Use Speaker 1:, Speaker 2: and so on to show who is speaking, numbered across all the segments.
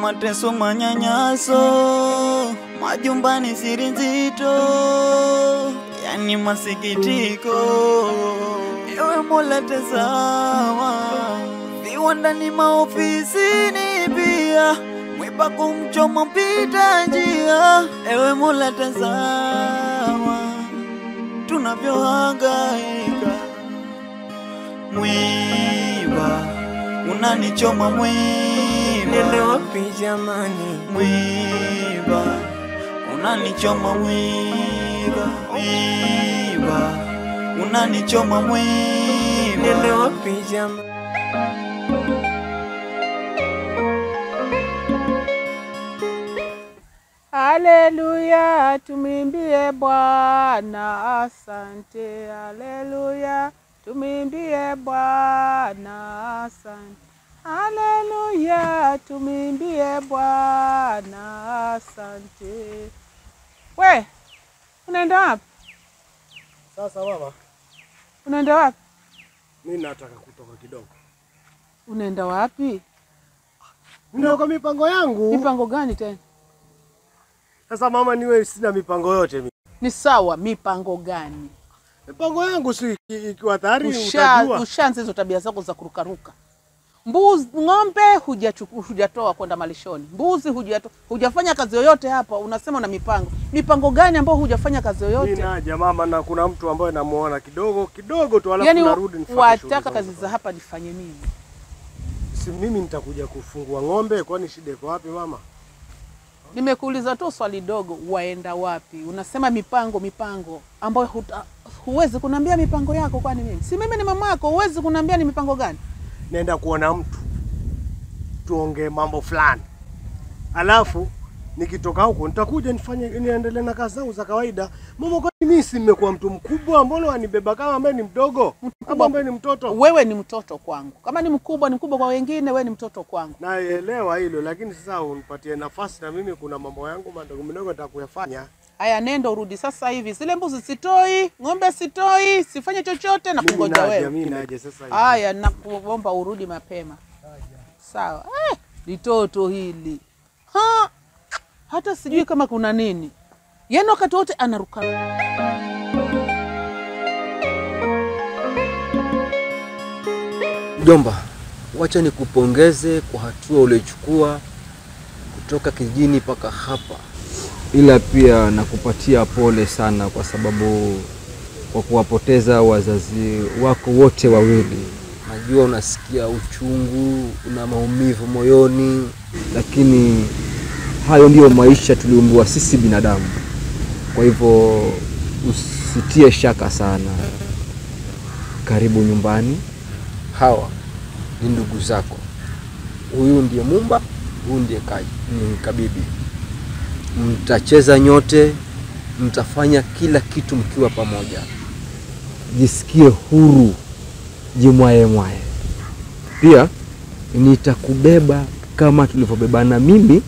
Speaker 1: mateso, manyanyaso, majumbani, siri nzito, yani masikitiko. Ewe Mola, tazama viwandani, maofisini pia mwiba kumchoma mpita njia. Ewe Mola, tazama tunavyohangaika, mwiba unanichoma
Speaker 2: Nende
Speaker 1: mwiba,
Speaker 2: wapi jamani?
Speaker 1: mwiba unanichoma mwiba, mwiba unanichoma mwiba.
Speaker 2: wapi jamani?
Speaker 3: Haleluya, tumimbie Bwana, asante. Aleluya, tumimbie Bwana, asante. Haleluya, tumimbie Bwana, asante. We, unaenda wapi?
Speaker 4: Sasa baba,
Speaker 3: Unaenda wapi?
Speaker 4: mimi nataka kutoka kidogo.
Speaker 3: Unaenda wapi?
Speaker 4: Ndio kwa mipango yangu.
Speaker 3: Mipango gani tena?
Speaker 4: Sasa mama, niwe sina mipango yote mimi.
Speaker 3: Ni sawa, mipango gani?
Speaker 4: Mipango yangu si iki- ikiwa tayari utajua.
Speaker 3: Ushaanza hizo tabia zako za kurukaruka. Mbuzi, ng'ombe hujatoa kwenda malishoni, mbuzi hujatoa, hujafanya kazi yoyote hapa, unasema na mipango. Mipango gani ambayo hujafanya kazi
Speaker 4: Mimi
Speaker 3: yoyote?
Speaker 4: naja mama, na kuna mtu ambaye namuona kidogo kidogo tu, alafu
Speaker 3: Yani
Speaker 4: narudi nifanye
Speaker 3: wataka kazi za hapa nifanye nini?
Speaker 4: Si mimi nitakuja kufungua ng'ombe, kwani shida iko wapi mama?
Speaker 3: Nimekuuliza tu swali dogo, waenda wapi? Unasema mipango, mipango ambayo huta, huwezi kuniambia mipango yako. Kwani mimi si mimi ni mamako? Huwezi kuniambia ni mipango gani?
Speaker 4: Naenda kuona mtu tuongee mambo fulani, alafu nikitoka huko nitakuja nifanye niendelee na kazi zangu za kawaida. Mama, kwani mimi si nimekuwa mtu mkubwa? Mbona wanibeba kama ambaye ni mdogo ama ambaye ni mtoto?
Speaker 3: Wewe ni mtoto kwangu, kama ni mkubwa ni mkubwa kwa wengine, wewe ni mtoto kwangu.
Speaker 4: Naelewa hilo, lakini sasa unipatie nafasi na mimi, kuna mambo yangu madogo madogo nataka kuyafanya.
Speaker 3: Haya, nenda urudi sasa hivi. Zile mbuzi sitoi, ng'ombe sitoi, sifanye chochote na kungoja wewe.
Speaker 4: mimi naja sasa hivi.
Speaker 3: Haya, nakuomba urudi mapema. Sawa. Eh, litoto hili ha, hata sijui kama kuna nini, yaani wakati wote anaruka.
Speaker 5: Mjomba, wacha nikupongeze kwa hatua uliochukua kutoka kijini mpaka hapa, ila pia nakupatia pole sana kwa sababu kwa kuwapoteza wazazi wako wote wawili. Najua unasikia uchungu, una maumivu moyoni, lakini hayo ndiyo maisha tuliumbiwa sisi binadamu. Kwa hivyo usitie shaka sana. Karibu nyumbani. Hawa ni ndugu zako. Huyu ndiye Mumba, huyu ndiye Kaji, ni Kabibi. Mtacheza nyote, mtafanya kila kitu mkiwa pamoja. Jisikie huru, jimwaye mwaye. Pia nitakubeba kama tulivyobebana mimi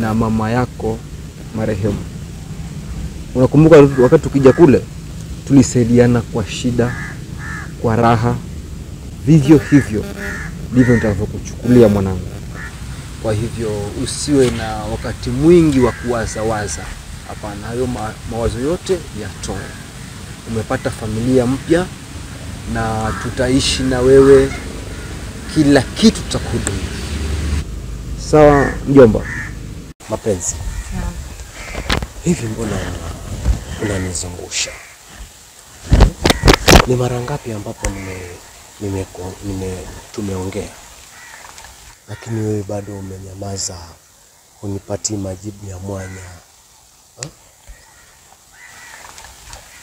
Speaker 5: na mama yako marehemu. Unakumbuka wakati tukija kule tulisaidiana kwa shida, kwa raha, vivyo hivyo ndivyo nitavyokuchukulia mwanangu. Kwa hivyo usiwe na wakati mwingi wa kuwazawaza. Hapana, hayo ma, mawazo yote yatoe. Umepata familia mpya na tutaishi na wewe, kila kitu tutakuhudumia. Sawa mjomba?
Speaker 4: Mapenzi, hivi mbona unanizungusha? Ni mara ngapi ambapo nime, nime, nime tumeongea, lakini wewe bado umenyamaza, unipatii majibu ya mwanya?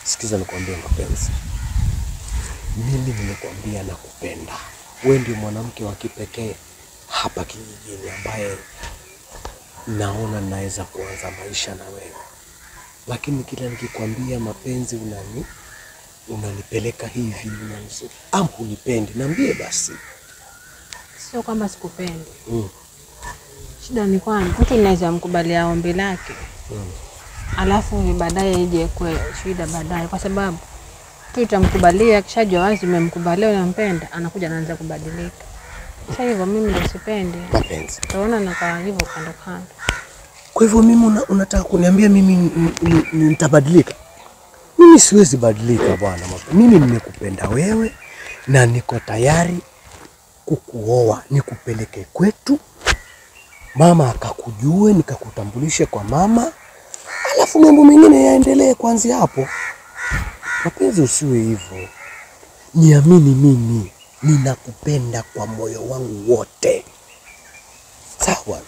Speaker 4: Sikiza nikwambie mapenzi, mimi nimekwambia nakupenda. Wewe ndio mwanamke wa kipekee hapa kijijini ambaye naona naweza kuanza maisha na wewe, lakini kila nikikwambia mapenzi unani unanipeleka hivi unanisu, ama hunipendi? Niambie basi.
Speaker 6: Sio kwamba sikupendi,
Speaker 4: mm.
Speaker 6: shida ni kwamba mtu naweza mkubalia ombi lake
Speaker 4: Mm.
Speaker 6: alafu baadaye ije kwe shida baadaye, kwa sababu tu itamkubalia, kishajua wazi umemkubalia, unampenda, anakuja anaanza kubadilika. Sasa hivyo mimi ndo sipendi,
Speaker 4: mapenzi.
Speaker 6: utaona nakaa hivyo kando kando.
Speaker 4: Kwa hivyo mimi una, unataka kuniambia mimi nitabadilika? Mimi siwezi badilika bwana. Mimi nimekupenda wewe na niko tayari kukuoa, nikupeleke kwetu, mama akakujue, nikakutambulishe kwa mama, alafu mambo mengine yaendelee kuanzia hapo. Mapenzi usiwe hivyo, niamini mimi, ninakupenda kwa moyo wangu wote, sawa?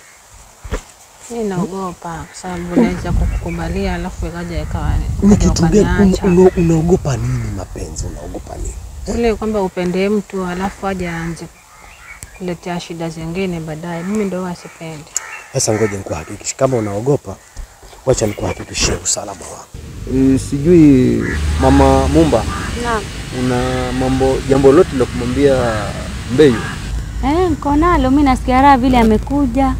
Speaker 6: Mimi naogopa kwa sababu naweza kukukubalia alafu ikaja ikawa
Speaker 4: Ni kitu gani unaogopa nini? Mapenzi unaogopa nini?
Speaker 6: Ule kwamba upende mtu alafu aje aanze kuletea shida zingine baadaye, mimi ndio huwa sipendi.
Speaker 4: Sasa ngoja nikuhakikishe, kama unaogopa, wacha nikuhakikishie usalama wako.
Speaker 5: E, sijui mama Mumba,
Speaker 7: Naam.
Speaker 5: una mambo jambo lote la kumwambia Mbeyu?
Speaker 7: Eh, niko nalo. Mimi nasikia raha vile amekuja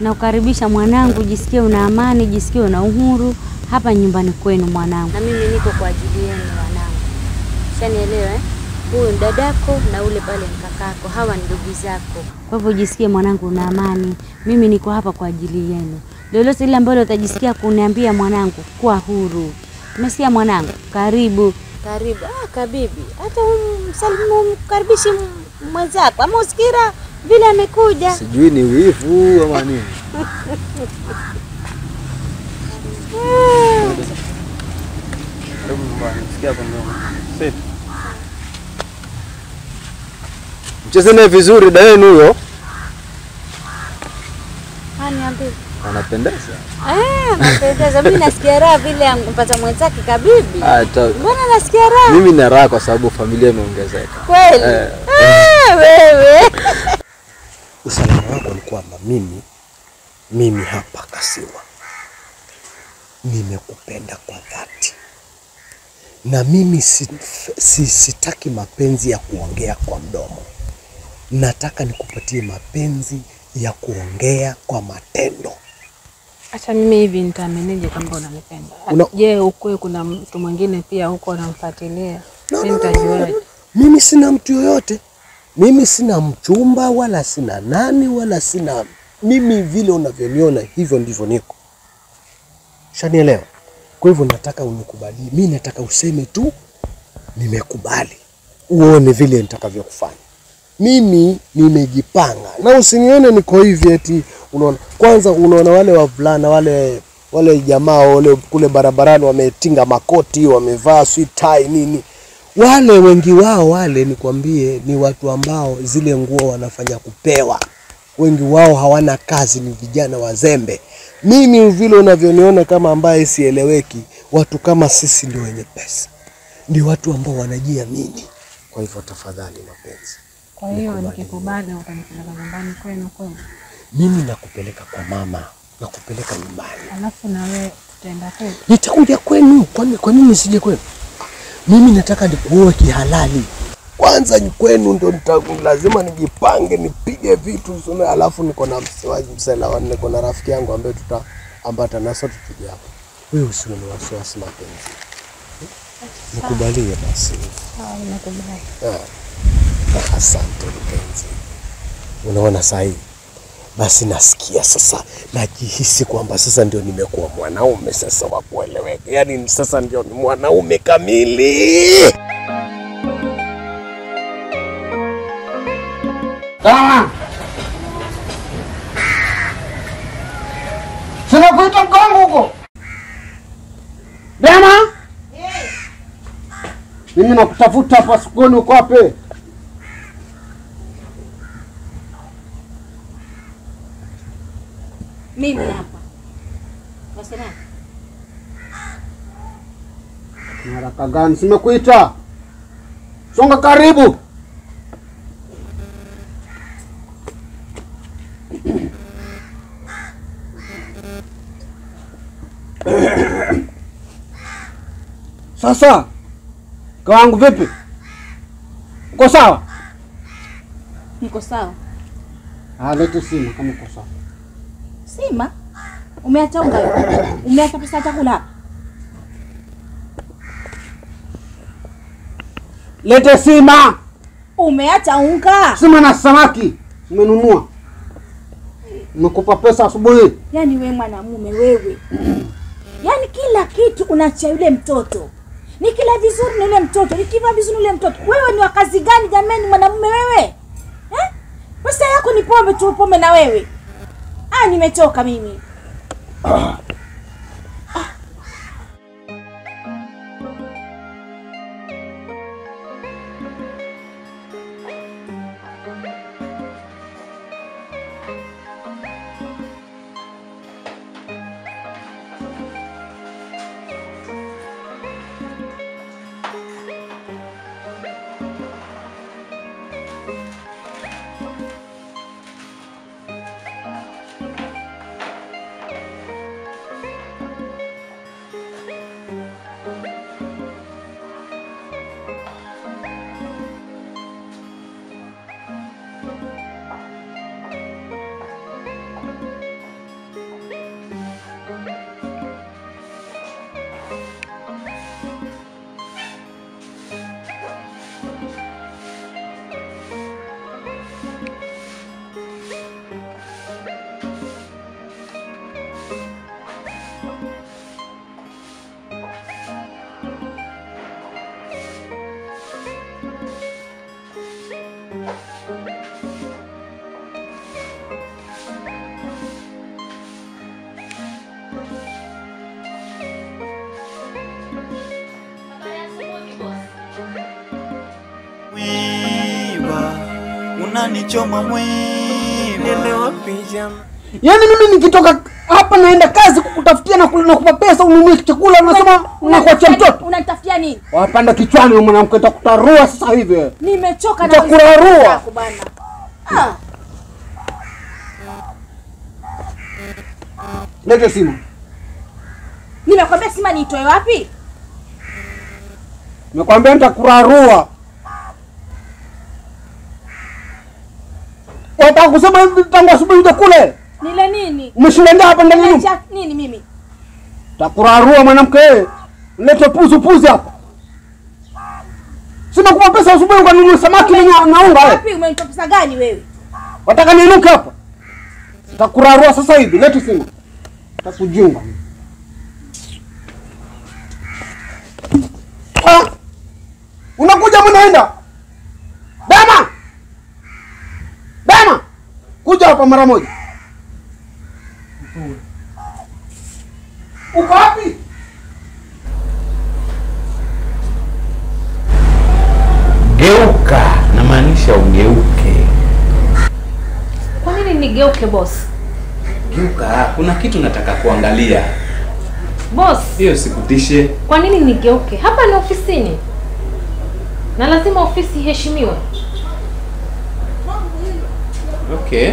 Speaker 7: na kukaribisha mwanangu, jisikie una amani, jisikie una uhuru hapa nyumbani kwenu mwanangu. Na mimi niko kwa ajili yenu mwanangu, Shanielewa eh? Huyu ni dadako na ule pale ni kakako, hawa ni ndugu zako. Kwa hivyo jisikie mwanangu una amani. Mimi niko hapa kwa ajili yenu. Lolote ile ambalo utajisikia kuniambia mwanangu, kuwa huru. Umesikia mwanangu? Karibu. Karibu. Ah, kabibi. Hata umsalimu umkaribishi mwenzako ama usikira vile amekuja.
Speaker 5: Sijui ni wivu ama nini. Mcheze naye vizuri Dayen yenu huyo, anapendeza.
Speaker 7: Eh, anapendeza. Mimi nasikia raha vile ampata mwenzake kabibi.
Speaker 5: Hata
Speaker 7: Mbona nasikia raha?
Speaker 5: mimi na raha kwa sababu familia imeongezeka.
Speaker 7: Kweli.
Speaker 5: Eh.
Speaker 7: Ah, wewe.
Speaker 4: Usalama wako ni kwamba mimi mimi hapa Kasiwa nimekupenda kwa dhati, na mimi si, si, sitaki mapenzi ya kuongea kwa mdomo, nataka nikupatie mapenzi ya kuongea kwa matendo.
Speaker 6: Acha mimi hivi nitaamenije kama unanipenda?
Speaker 4: Una-
Speaker 6: Je, ukwe kuna mtu mwingine pia huko unamfuatilia?
Speaker 4: No, no, no, no. Mimi sina mtu yoyote, mimi sina mchumba wala sina nani wala sina mimi, vile unavyoniona hivyo ndivyo niko, shanielewa. Kwa hivyo nataka unikubali, mi nataka useme tu nimekubali, uone vile nitakavyokufanya. Mimi nimejipanga, na usinione niko hivi eti unaona. Kwanza unaona wale wavulana wale wale jamaa wale kule barabarani wametinga makoti, wamevaa sweet tie nini, wale wengi wao wale, nikwambie, ni watu ambao zile nguo wanafanya kupewa. Wengi wao hawana kazi, ni vijana wazembe. Mimi vile unavyoniona kama ambaye sieleweki, watu kama sisi ndio wenye pesa, ndio watu ambao wanajiamini. Kwa hivyo tafadhali, mapenzi,
Speaker 6: Kwa hiyo nikikubali utanipeleka nyumbani kwenu kwenu,
Speaker 4: mimi nakupeleka kwa mama, nakupeleka nyumbani,
Speaker 6: alafu na wewe tutaenda kwetu.
Speaker 4: nitakuja kwenu. Kwani kwa nini nisije kwenu? Mimi nataka nikuoe kihalali. Kwanza ni kwenu ndo nitaku, lazima nijipange nipige vitu suna, alafu niko na msela wa niko na rafiki yangu ambaye tutaambatana sote tuje hapo. Wewe usiwe na wasiwasi mapenzi, nikubalie basi.
Speaker 6: Sawa, nimekubali.
Speaker 4: Ah, Asante mpenzi. Unaona saa hii basi nasikia sasa, najihisi kwamba sasa ndio nimekuwa mwanaume sasa wa kueleweka, yaani sasa ndio ni mwanaume kamili.
Speaker 8: Kama sinakuita mkongo huko Dema, mimi nakutafuta hapa sokoni, uko wapi?
Speaker 7: Mimi hapa. Wasema
Speaker 8: haraka gani? Simekuita, songa karibu. Sasa kawangu, vipi? Uko sawa?
Speaker 7: niko sawa.
Speaker 8: Ah, lete simu kama uko sawa.
Speaker 9: Sima, umeacha unga, umeacha pesa ya chakula.
Speaker 8: Lete sima,
Speaker 9: Umeacha unga.
Speaker 8: sima na samaki. Umenunua? Nimekupa pesa asubuhi.
Speaker 9: Yaani we mwanamume wewe, yaani kila kitu unacha yule mtoto. Nikila vizuri na yule mtoto, nikiva vizuri yule mtoto. Wewe ni wa kazi gani jamani, mwanamume wewe eh? Pesa yako ni pombe tu, pombe na wewe. Ah, nimechoka mimi.
Speaker 1: Mwiba, unanichoma
Speaker 2: mwili.
Speaker 8: Yaani mimi nikitoka hapa naenda kazi kukutafutia na kula na kupa pesa ununue chakula unasema unakuachia mtoto.
Speaker 9: Unanitafutia nini?
Speaker 8: Wapanda kichwani wewe mwanamke utakutarua sasa hivi.
Speaker 9: Nimechoka na bana. Ah,
Speaker 8: Lete simu.
Speaker 9: nimekwambia sima niitoe wapi?
Speaker 8: Nimekwambia nitakurarua. Wataka kusema hivi tangu asubuhi uje kule?
Speaker 9: Nile nini?
Speaker 8: Umeshinda hapa ndani nyumba.
Speaker 9: Nini mimi?
Speaker 8: Takurarua mwanamke wewe. Lete puzu puzi hapa. Sina kupa pesa asubuhi ukanunua samaki na unga wewe.
Speaker 9: Wapi umenipa pesa gani wewe?
Speaker 8: Wataka niinuke hapa? Takurarua sasa hivi. Lete simu. Takujunga. Ah! Unakuja mnaenda? Dama! Kuja hapa mara moja. Uko wapi?
Speaker 10: Geuka, namaanisha ugeuke.
Speaker 6: Kwa nini nigeuke boss?
Speaker 10: Geuka, kuna kitu nataka kuangalia.
Speaker 6: Boss,
Speaker 10: Hiyo sikutishe.
Speaker 6: kwa nini nigeuke? Hapa ni ofisini na lazima ofisi iheshimiwe.
Speaker 10: Okay.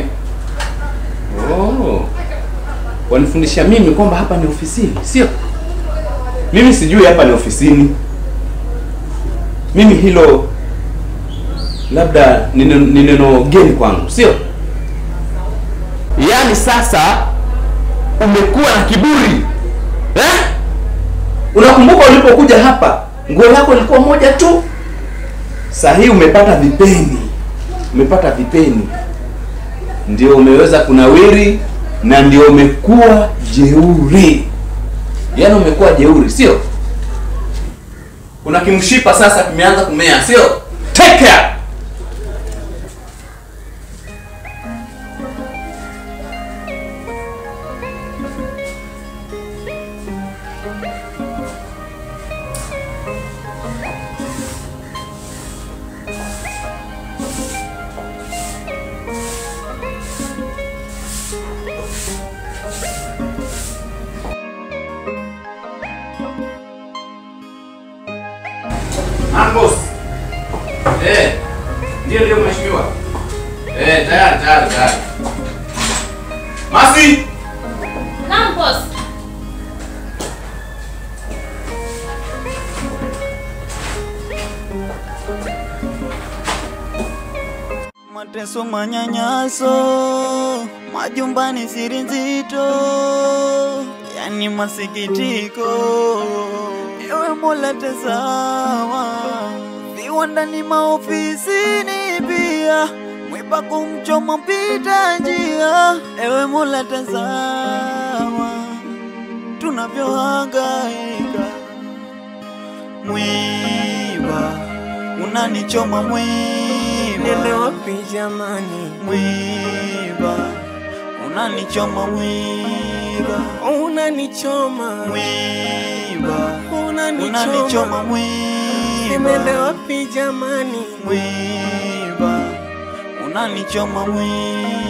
Speaker 10: Oh. Wanifundisha mimi kwamba hapa ni ofisini, sio? Mimi sijui hapa ni ofisini. Mimi hilo labda ni neno- ni geni kwangu, sio? Yaani sasa umekuwa na kiburi eh? Unakumbuka ulipokuja hapa nguo yako ilikuwa moja tu, saa hii umepata vipeni, umepata vipeni, ndio umeweza kunawiri na ndio umekuwa jeuri. Yaani umekuwa jeuri, sio? Kuna kimshipa sasa kimeanza kumea, sio? Tayari tayari. Masi.
Speaker 6: Naam boss.
Speaker 1: Mateso, manyanyaso, majumbani, siri nzito, yani masikitiko. Ewe Mola, tazama viwandani, maofisini pia, pa kumchoma mpita njia. Ewe Mola, tazama tunavyohangaika. Mwiba unanichoma, mwiba
Speaker 2: Nende wapi jamani?
Speaker 1: mwiba unanichoma, mwiba
Speaker 2: Unanichoma,
Speaker 1: mwiba unanichoma,
Speaker 2: mwiba, Nende wapi jamani?
Speaker 1: mwiba unanichoma, mwiba